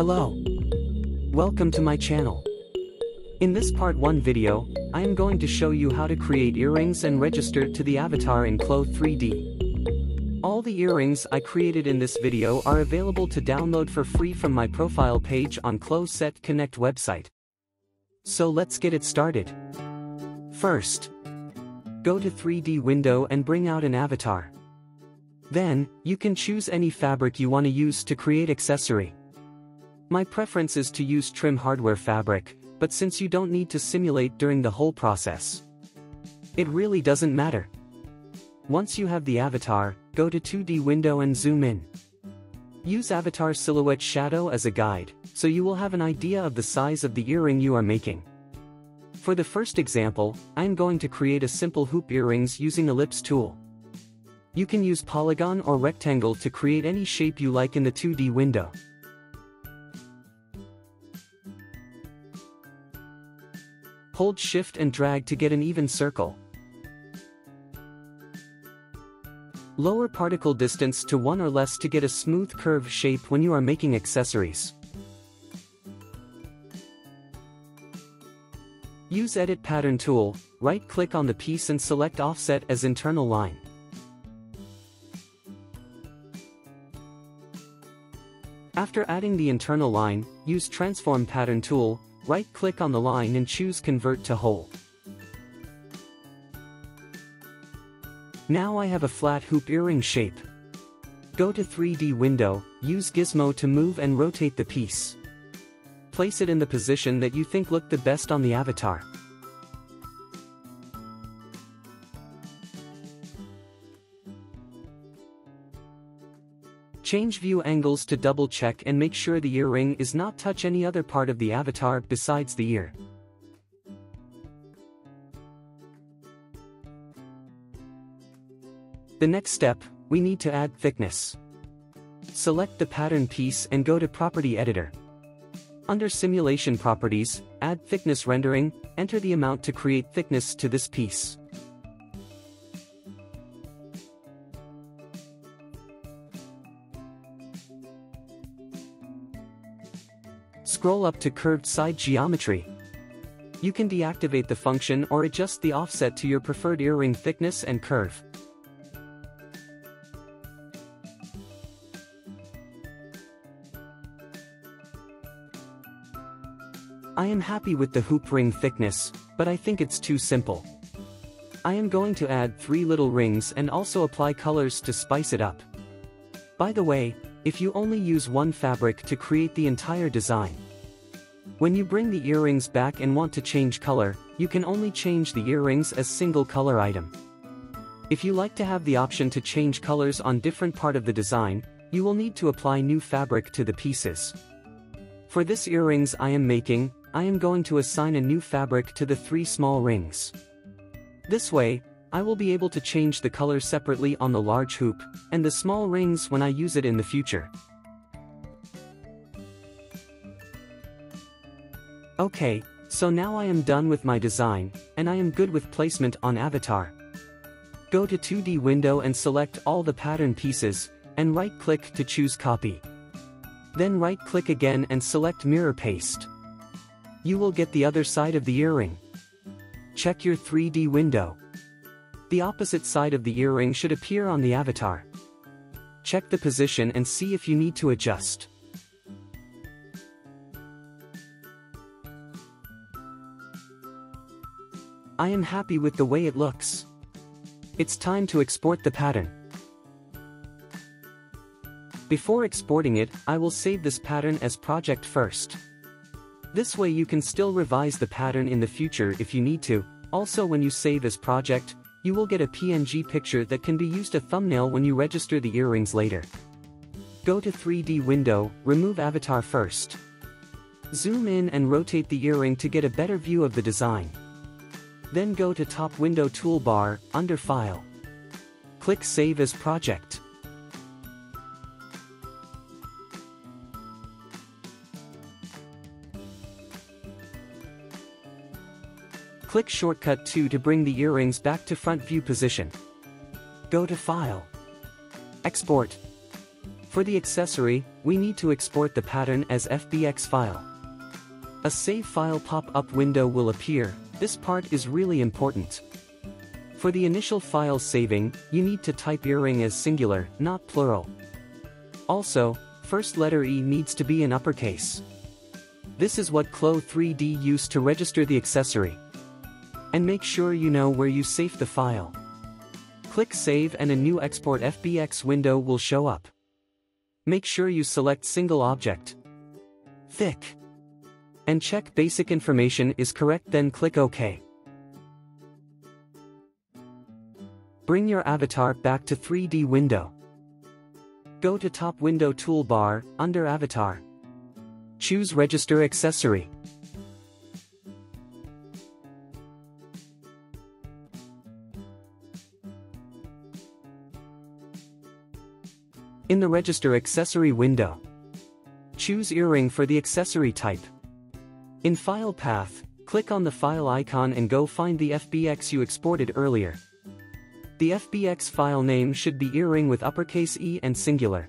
Hello. Welcome to my channel. In this part 1 video, I am going to show you how to create earrings and register to the avatar in Clo 3D. All the earrings I created in this video are available to download for free from my profile page on Clo Set Connect website. So let's get it started. First, go to 3D window and bring out an avatar. Then, you can choose any fabric you want to use to create accessory. My preference is to use trim hardware fabric, but since you don't need to simulate during the whole process. It really doesn't matter. Once you have the avatar, go to 2D window and zoom in. Use avatar silhouette shadow as a guide, so you will have an idea of the size of the earring you are making. For the first example, I am going to create a simple hoop earrings using ellipse tool. You can use polygon or rectangle to create any shape you like in the 2D window. Hold shift and drag to get an even circle. Lower particle distance to 1 or less to get a smooth curve shape when you are making accessories. Use Edit Pattern tool, right-click on the piece and select Offset as internal line. After adding the internal line, use Transform Pattern tool, right-click on the line and choose Convert to Hole. Now I have a flat hoop earring shape. Go to 3D window, use Gizmo to move and rotate the piece. Place it in the position that you think looked the best on the avatar. Change view angles to double check and make sure the earring is not touch any other part of the avatar besides the ear. The next step, we need to add thickness. Select the pattern piece and go to Property Editor. Under Simulation Properties, add Thickness Rendering, enter the amount to create thickness to this piece. Scroll up to curved side geometry. You can deactivate the function or adjust the offset to your preferred earring thickness and curve. I am happy with the hoop ring thickness, but I think it's too simple. I am going to add three little rings and also apply colors to spice it up. By the way, if you only use one fabric to create the entire design. When you bring the earrings back and want to change color, you can only change the earrings as single color item. If you like to have the option to change colors on different part of the design, you will need to apply new fabric to the pieces. For this earrings I am making, I am going to assign a new fabric to the three small rings. This way, I will be able to change the color separately on the large hoop, and the small rings when I use it in the future. Okay, so now I am done with my design, and I am good with placement on avatar. Go to 2D window and select all the pattern pieces, and right-click to choose copy. Then right-click again and select mirror paste. You will get the other side of the earring. Check your 3D window. The opposite side of the earring should appear on the avatar. Check the position and see if you need to adjust. I am happy with the way it looks. It's time to export the pattern. Before exporting it, I will save this pattern as project first. This way you can still revise the pattern in the future if you need to, also when you save as project, you will get a PNG picture that can be used a thumbnail when you register the earrings later. Go to 3D window, remove avatar first. Zoom in and rotate the earring to get a better view of the design. Then go to top window toolbar, under file. Click save as project. Click Shortcut 2 to bring the earrings back to front view position. Go to File. Export. For the accessory, we need to export the pattern as FBX file. A save file pop-up window will appear, this part is really important. For the initial file saving, you need to type earring as singular, not plural. Also, first letter E needs to be in uppercase. This is what Clo 3D used to register the accessory. And make sure you know where you save the file. Click Save and a new Export FBX window will show up. Make sure you select Single Object. Thick. And check basic information is correct then click OK. Bring your avatar back to 3D window. Go to top window toolbar, under avatar. Choose register accessory. In the Register Accessory window, choose Earring for the accessory type. In File Path, click on the file icon and go find the FBX you exported earlier. The FBX file name should be earring with uppercase E and singular.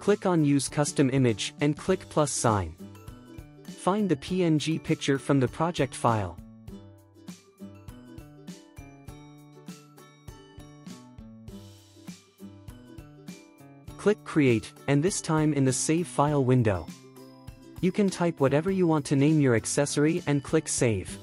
Click on Use Custom Image and click plus sign. Find the PNG picture from the project file. Click Create, and this time in the Save File window. You can type whatever you want to name your accessory and click Save.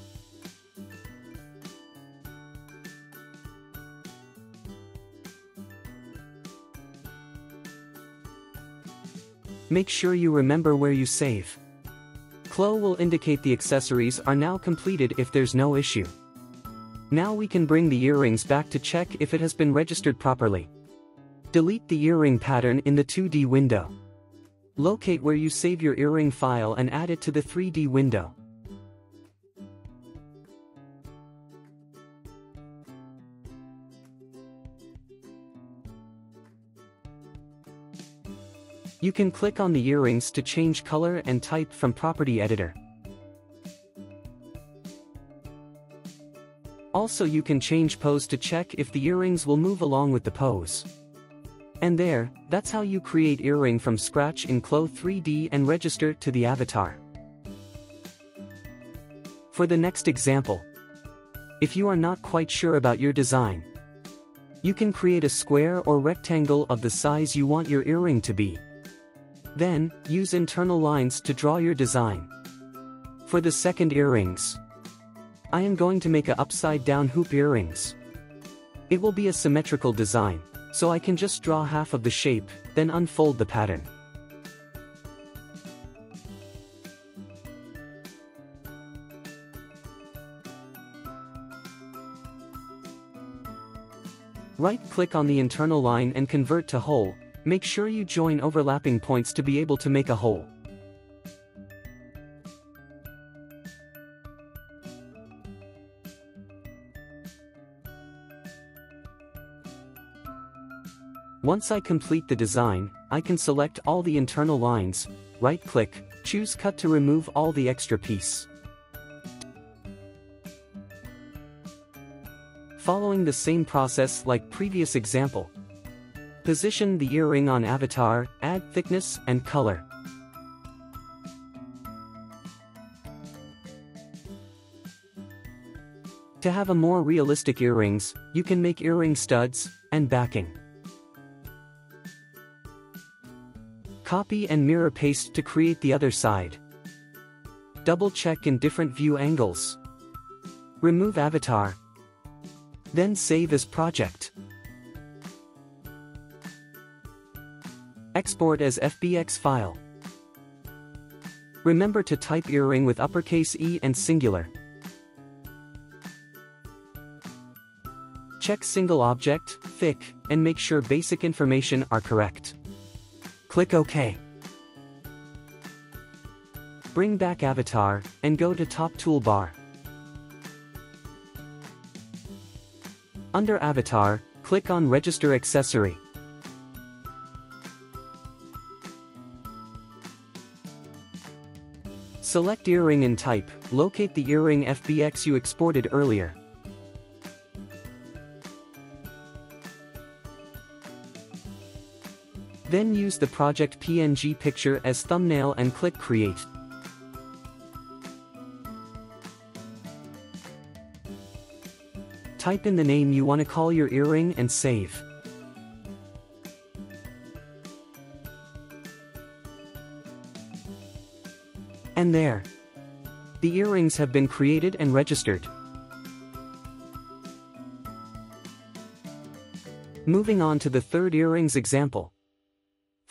Make sure you remember where you save. Clo will indicate the accessories are now completed if there's no issue. Now we can bring the earrings back to check if it has been registered properly. Delete the earring pattern in the 2D window. Locate where you save your earring file and add it to the 3D window. You can click on the earrings to change color and type from Property Editor. Also you can change pose to check if the earrings will move along with the pose. And there, that's how you create earring from scratch in Clo 3D and register to the avatar. For the next example, if you are not quite sure about your design, you can create a square or rectangle of the size you want your earring to be. Then, use internal lines to draw your design. For the second earrings, I am going to make a upside down hoop earrings. It will be a symmetrical design, so I can just draw half of the shape, then unfold the pattern. Right-click on the internal line and convert to hole, Make sure you join overlapping points to be able to make a hole. Once I complete the design, I can select all the internal lines, right-click, choose Cut to remove all the extra piece. Following the same process like previous example, Position the earring on avatar, add thickness and color. To have a more realistic earrings, you can make earring studs and backing. Copy and mirror paste to create the other side. Double check in different view angles. Remove avatar. Then save as project. Export as FBX file. Remember to type earring with uppercase E and singular. Check single object, thick, and make sure basic information are correct. Click OK. Bring back avatar, and go to top toolbar. Under avatar, click on register accessory. Select earring and type, locate the earring FBX you exported earlier. Then use the project PNG picture as thumbnail and click create. Type in the name you want to call your earring and save. And there. The earrings have been created and registered. Moving on to the third earrings example.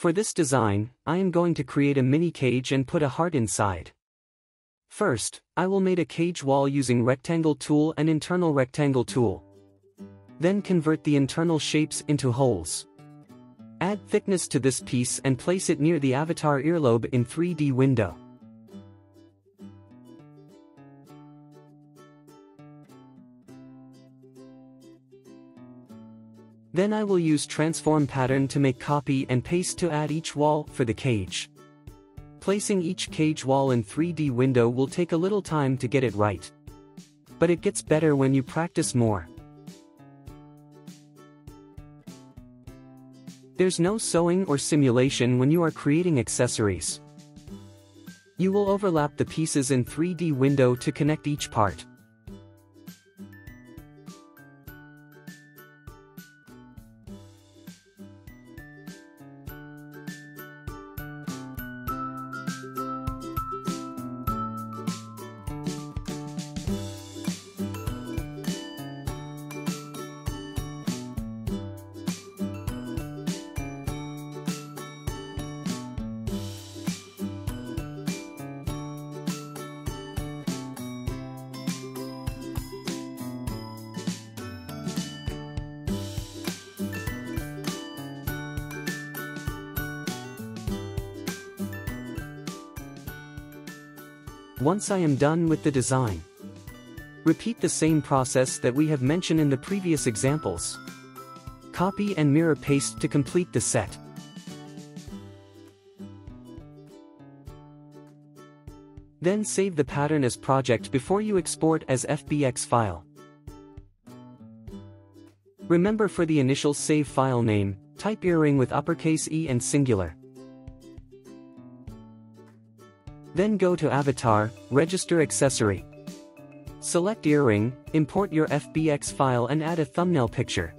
For this design, I am going to create a mini cage and put a heart inside. First, I will make a cage wall using rectangle tool and internal rectangle tool. Then convert the internal shapes into holes. Add thickness to this piece and place it near the avatar earlobe in 3D window. Then I will use transform pattern to make copy and paste to add each wall for the cage. Placing each cage wall in 3D window will take a little time to get it right. But it gets better when you practice more. There's no sewing or simulation when you are creating accessories. You will overlap the pieces in 3D window to connect each part. Once I am done with the design, repeat the same process that we have mentioned in the previous examples. Copy and mirror paste to complete the set. Then save the pattern as project before you export as FBX file. Remember for the initial save file name, type earring with uppercase E and singular. Then go to Avatar, Register Accessory. Select Earring, import your FBX file and add a thumbnail picture.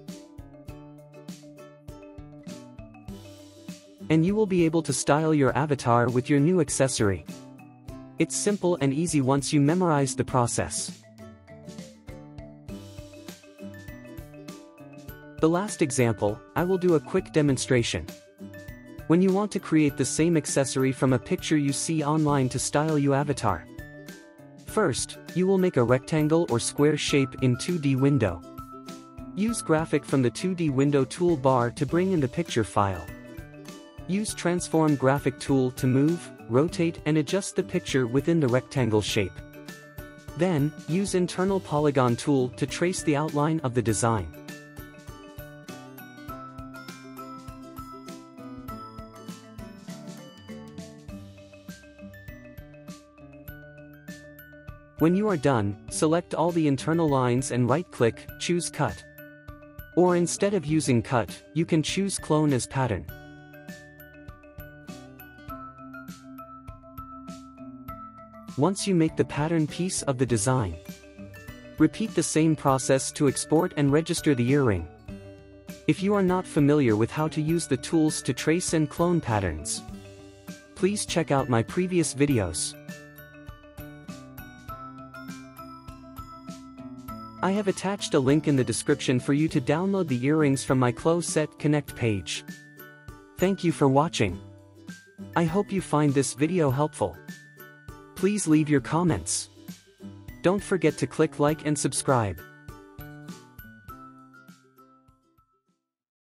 And you will be able to style your avatar with your new accessory. It's simple and easy once you memorize the process. The last example, I will do a quick demonstration. When you want to create the same accessory from a picture you see online to style your avatar. First, you will make a rectangle or square shape in 2D window. Use graphic from the 2D window toolbar to bring in the picture file. Use transform graphic tool to move, rotate and adjust the picture within the rectangle shape. Then, use internal polygon tool to trace the outline of the design. When you are done, select all the internal lines and right-click, choose Cut. Or instead of using Cut, you can choose Clone as pattern. Once you make the pattern piece of the design, repeat the same process to export and register the earring. If you are not familiar with how to use the tools to trace and clone patterns, please check out my previous videos. I have attached a link in the description for you to download the earrings from my Clo Set Connect page. Thank you for watching. I hope you find this video helpful. Please leave your comments. Don't forget to click like and subscribe.